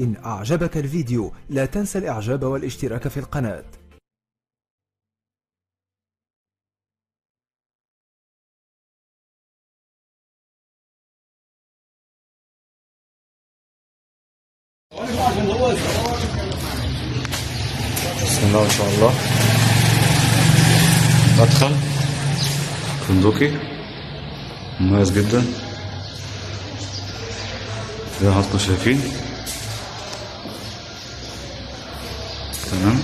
إن أعجبك الفيديو لا تنسى الإعجاب والاشتراك في القناة. بسم الله ما شاء الله. مدخل. فندقي. مميز جدا. زي ما أنتم شايفين. تمام.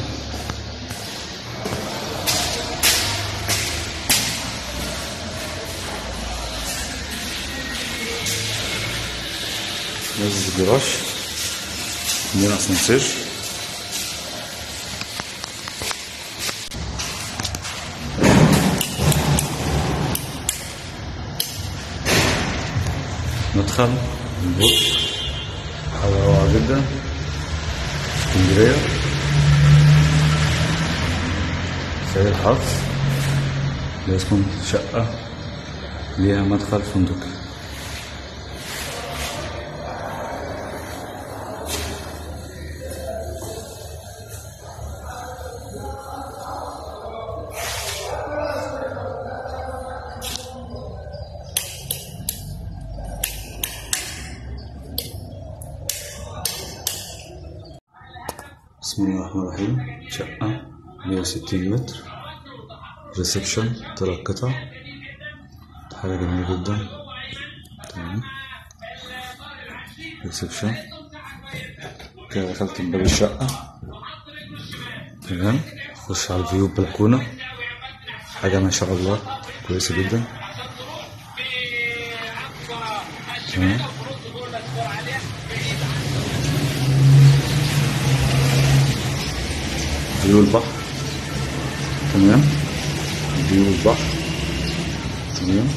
نزل الجراج عندنا اسانسير ندخل نبص حاجة روعة جدا. اسكندرية. سيد الحظ لازم شقة ليها مدخل فندقي 160 متر. reception تلات قطع حاجة جميلة جدا. تمام. reception كده دخلت من باب الشقة. تمام. خش على ال view بلكونة حاجة ما شاء الله. كويسة جدا. تمام. view البحر. تمام؟ view البحر تمام.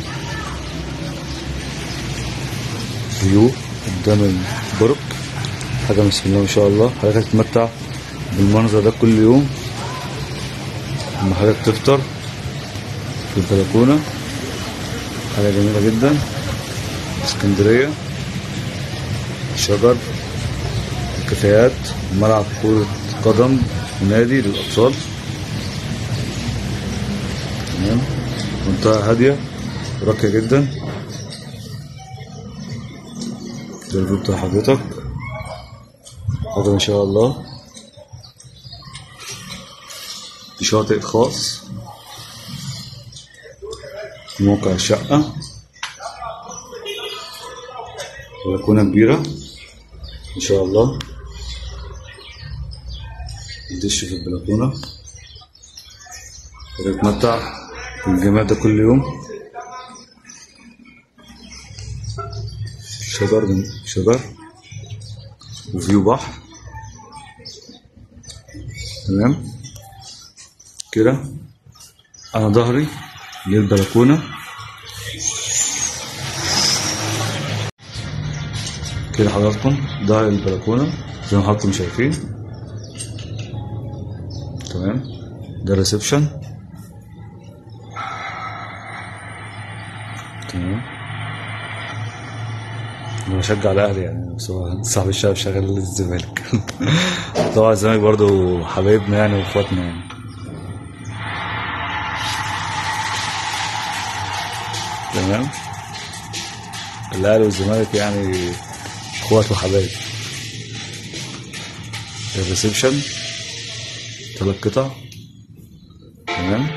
view قدام البرج. حاجة بسم الله ما شاء الله. حضرتك تتمتع بالمنظر ده كل يوم. لما حضرتك تفطر في البلكونة. حاجة جميلة جدا. اسكندرية. شجر. كافيهات. ملعب كرة قدم. ونادي للأطفال. تمام؟ منطقة هادية؟ راقية جدا. ده الفيو بتاع حضرتك. حاجة ما شاء الله. في شاطئ خاص. موقع الشقة. بلكونة كبيرة. إن شاء الله. الدش في البلكونة. وتتمتع بالجمال ده كل يوم. شجر من شجر. وفيو بحر. تمام؟ كده. أنا ظهري للبلكونة كده حضراتكم ظهري البلكونة. زي ما حضراتكم شايفين. تمام؟ ده ريسبشن بشجع الأهلي يعني بس هو صاحب الشباب شغال للزمالك. طبعا الزمالك برضو حبايبنا يعني وإخواتنا يعني. تمام؟ الأهلي والزمالك يعني إخوات وحبايب. ال reception تلات قطع. تمام؟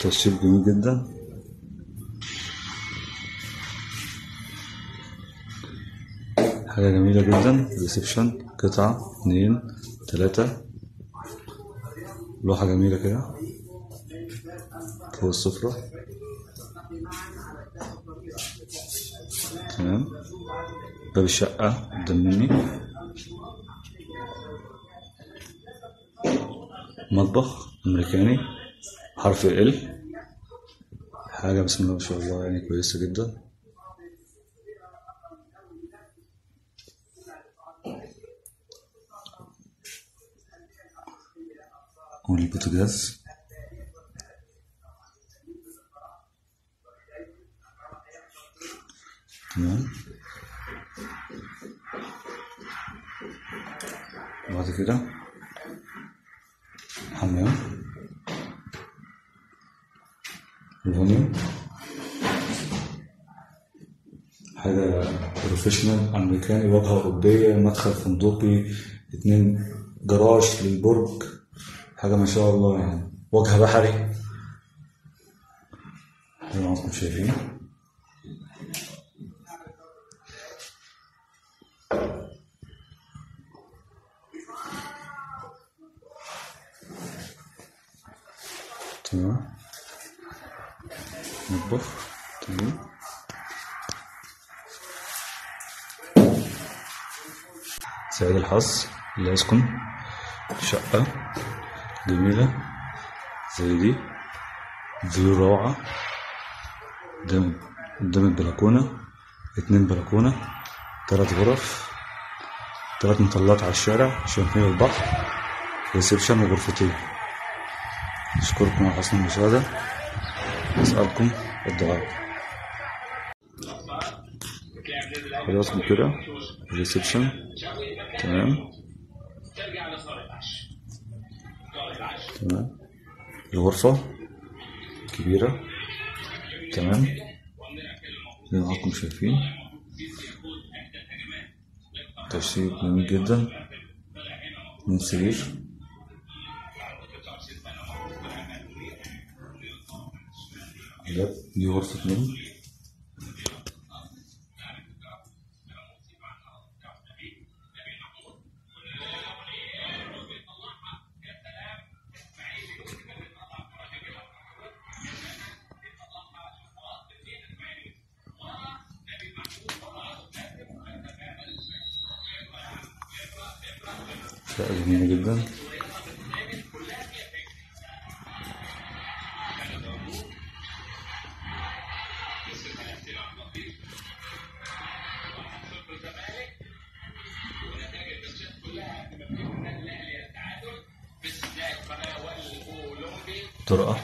تشطيب جميل جدا. حاجة جميلة جدا. reception قطعة اتنين تلاتة. لوحة جميلة كده. فوق السفرة. تمام. باب الشقة قدام مني. مطبخ أمريكاني. حرف ال. حاجة بسم الله ما شاء الله يعني كويسة جدا. والبوتاجاز تمام بعد كده حمام ألومنيوم حاجة professional أمريكاني واجهة أوروبية مدخل فندقي اتنين جراج للبرج. حاجة ما شاء الله يعني. واجهة بحري. زي ما أنتم شايفين. تمام. مطبخ تمام. سعيد الحظ. اللي يسكن. شقة. جميلة. زي دي. view روعة. قدام قدام البلكونة. اتنين بلكونة. تلات غرف. تلات مطلات على الشارع. عشان فيه البحر. reception وغرفتين. أشكركم على حسن المشاهدة أسألكم الدعاء. خلاص كده ريسبشن. تمام. تمام. الغرفة كبيرة. تمام. زي ما حضراتكم شايفين. تشييد جميل جدا. من سرير. دي غرفة نوم شقة جميلة جدا. طرقة.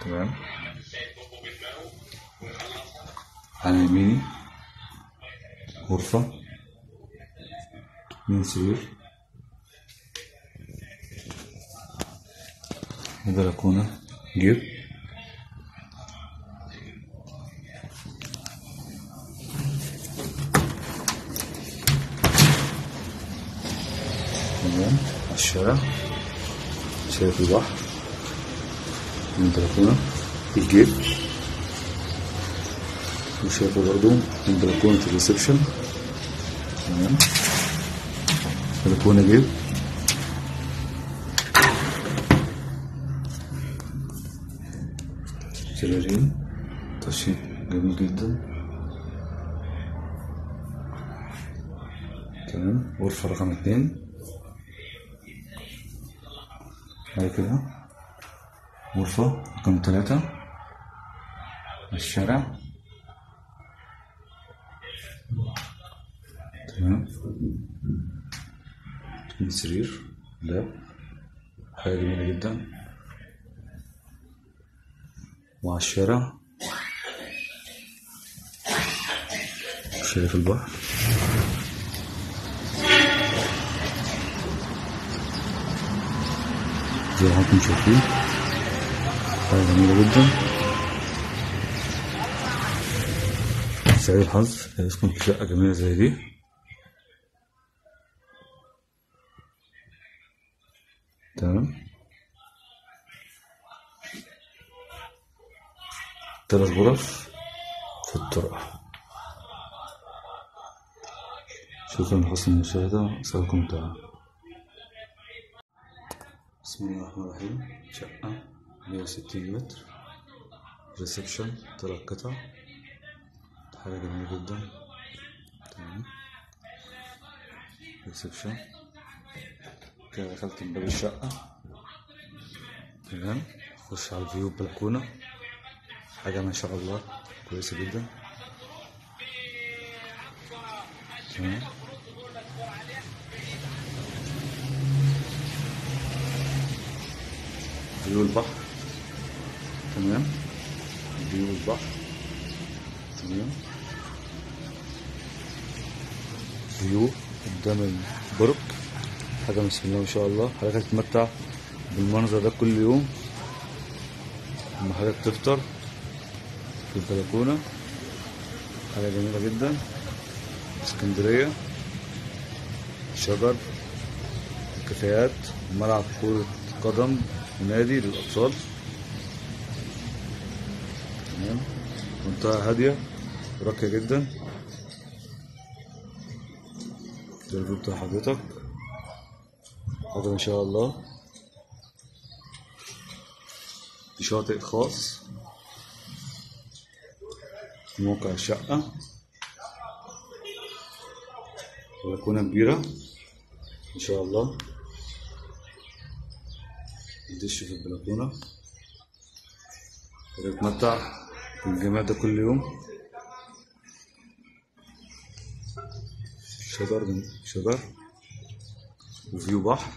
تمام. على يميني. غرفة. من سرير وبلكونة جيب. تمام. الشارع. شايف البحر. من البلكونة الجيب. وشايفه برضو من بلكونة الريسبشن. تمام. بلكونة جيب سريرين تشييد جميل جدا. تمام. غرفة رقم اتنين. بعد كده. غرفة رقم تلاتة. الشارع. تمام اتنين سرير؟ لاب حاجة جميلة جدا. وعلى الشارع شايف البحر. زي ما أنتم شايفين. حاجة جميلة جدا. سعيد الحظ. يسكن في شقة جميلة زي دي. تمام. ثلاث غرف في الطرقة. شكرا لحسن المشاهدة. أسألكم تعالى بسم الله الرحمن الرحيم. شقة 160 متر. reception ثلاث قطع. حاجة جميلة جدا. تمام. reception. كده دخلت من باب الشقة. تمام. خش على ال view بلكونة حاجة ما شاء الله كويسة جدا. تمام. view البحر. تمام. view البحر. تمام. view قدام البرج. حاجة بسم الله ما شاء الله. حضرتك هتتمتع بالمنظر ده كل يوم. لما حضرتك تفطر في البلكونة. حاجة جميلة جدا. اسكندرية. شجر. كافيهات. ملعب كرة قدم. ونادي للأطفال. تمام. منطقة هادية. راقية جدا. ده الفيو بتاع حضرتك. حاجة ما شاء الله. في شاطئ خاص. موقع الشقة بلكونة كبيرة. إن شاء الله. الدش في البلكونة. وتتمتع بالجمال ده كل يوم. شجر شجر. وفيو بحر.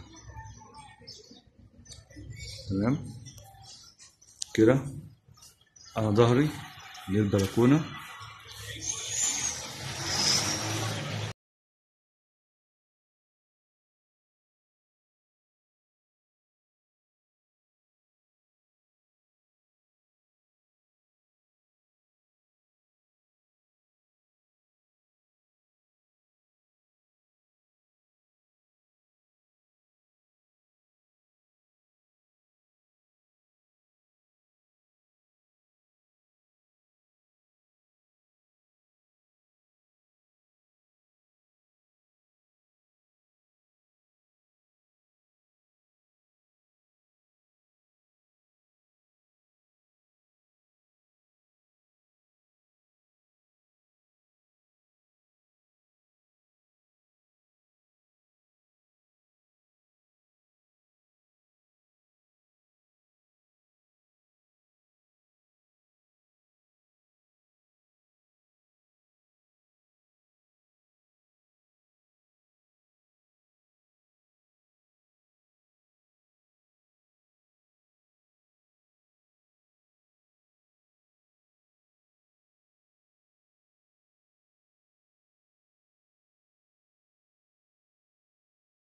تمام؟ كده. أنا ظهري للبلكونة.